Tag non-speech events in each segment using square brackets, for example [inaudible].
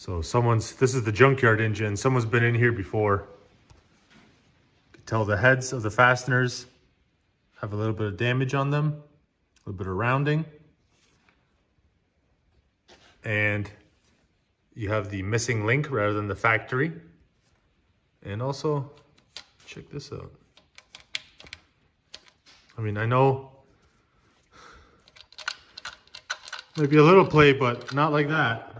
So someone's, this is the junkyard engine. Someone's been in here before. You can tell the heads of the fasteners have a little bit of damage on them, a little bit of rounding. And you have the missing link rather than the factory. And also, check this out. I mean, I know [sighs] maybe a little play, but not like that.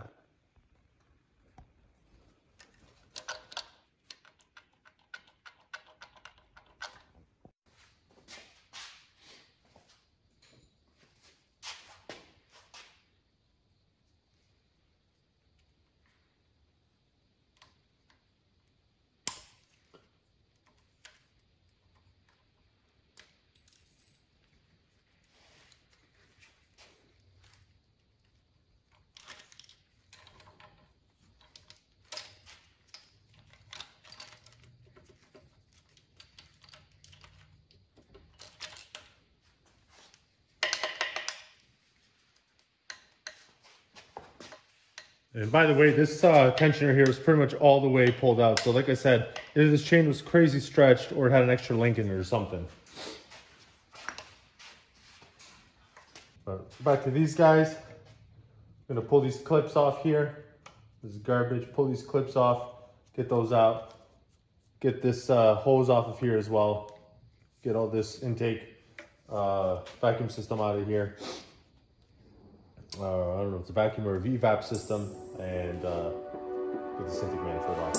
And by the way, this uh, tensioner here is pretty much all the way pulled out. So like I said, either this chain was crazy stretched or it had an extra link in it or something. But back to these guys. I'm gonna pull these clips off here. This is garbage. Pull these clips off, get those out. Get this uh, hose off of here as well. Get all this intake uh, vacuum system out of here uh, I don't know it's a vacuum or a VVAP system, and uh, the intake manifold off.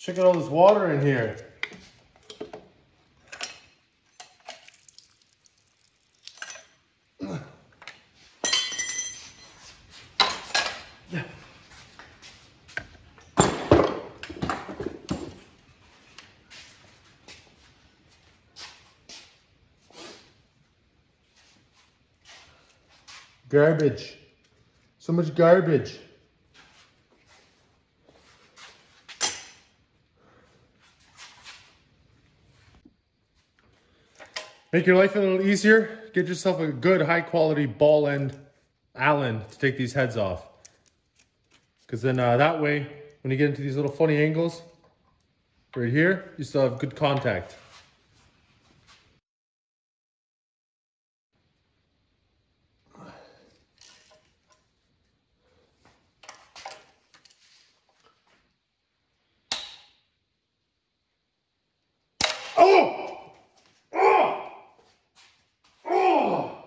Check out all this water in here. Garbage. So much garbage. Make your life a little easier. Get yourself a good high quality ball end Allen to take these heads off. Because then uh, that way, when you get into these little funny angles, right here, you still have good contact. Oh! Oh! Oh!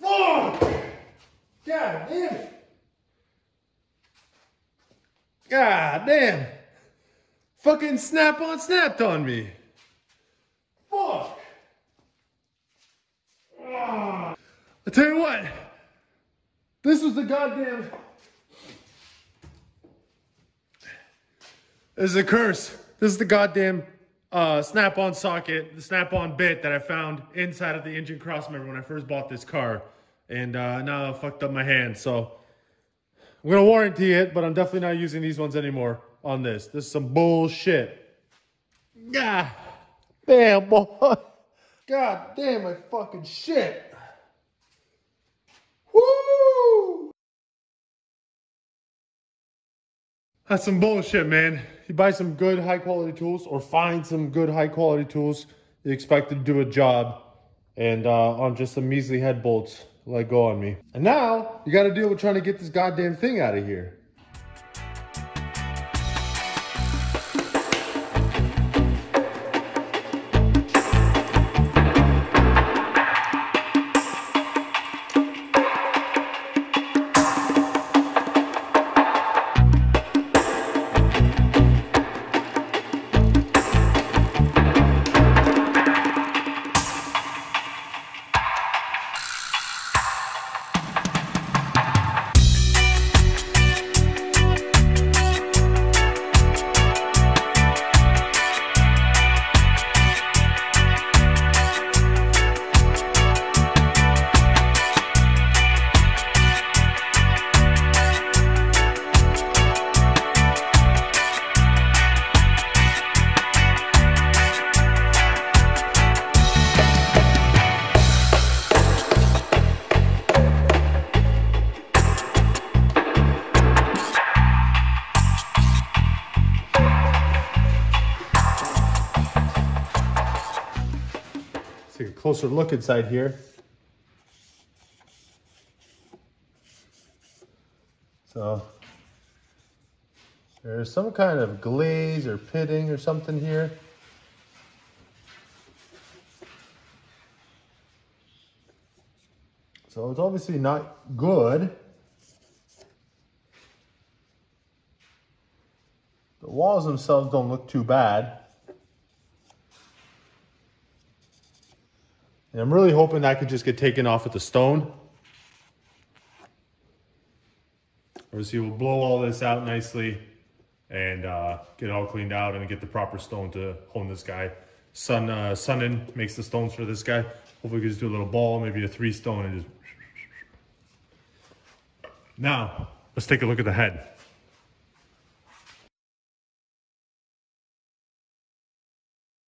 Fuck! God damn it! Damn! Fucking snap on snapped on me. Fuck! I tell you what, this was the goddamn. This is a curse. This is the goddamn uh, snap-on socket, the snap-on bit that I found inside of the engine crossmember when I first bought this car. And uh, now I fucked up my hand. So I'm gonna warranty it, but I'm definitely not using these ones anymore on this. This is some bullshit. Yeah. Damn, boy. God damn my fucking shit. Woo! That's some bullshit, man. You buy some good high quality tools or find some good high quality tools, you expect to do a job and uh, on just some measly head bolts let go on me. And now you got to deal with trying to get this goddamn thing out of here. Closer look inside here. So there's some kind of glaze or pitting or something here. So it's obviously not good. The walls themselves don't look too bad. And I'm really hoping that could just get taken off with the stone. Obviously, we'll blow all this out nicely and uh, get it all cleaned out and get the proper stone to hone this guy. Sun, uh, Sunnen makes the stones for this guy. Hopefully, we can just do a little ball, maybe a three stone, and just. Now, let's take a look at the head.